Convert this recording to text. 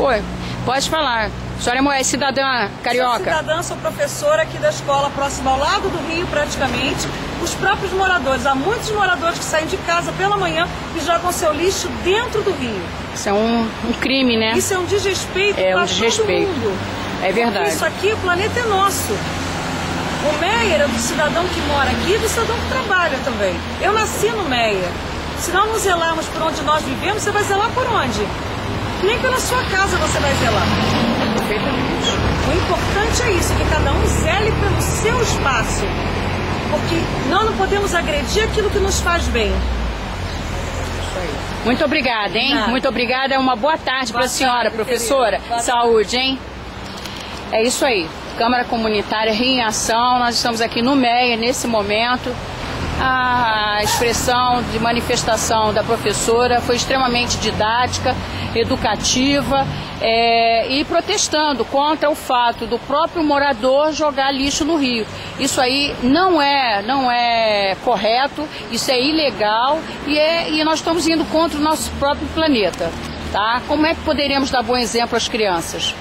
Oi, pode falar. A senhora é cidadã carioca? Sou cidadã, sou professora aqui da escola próxima ao lado do Rio, praticamente. Os próprios moradores, há muitos moradores que saem de casa pela manhã e jogam seu lixo dentro do rio. Isso é um, um crime, né? Isso é um desrespeito é um para desrespeito. todo mundo. É verdade. Isso aqui, o planeta é nosso. O Meyer é do cidadão que mora aqui e do cidadão que trabalha também. Eu nasci no Meyer. Se não nos zelarmos por onde nós vivemos, você vai zelar por onde? Nem pela sua casa você vai zelar. Perfeitamente. O importante é isso, que cada um zele pelo seu espaço. Porque nós não podemos agredir aquilo que nos faz bem. Muito obrigada, hein? Nada. Muito obrigada. Uma boa tarde para a senhora, professora. Saúde, hein? É isso aí. Câmara Comunitária em Ação. Nós estamos aqui no MEIA nesse momento. A expressão de manifestação da professora foi extremamente didática, educativa é, e protestando contra o fato do próprio morador jogar lixo no rio. Isso aí não é, não é correto, isso é ilegal e, é, e nós estamos indo contra o nosso próprio planeta. Tá? Como é que poderíamos dar bom exemplo às crianças?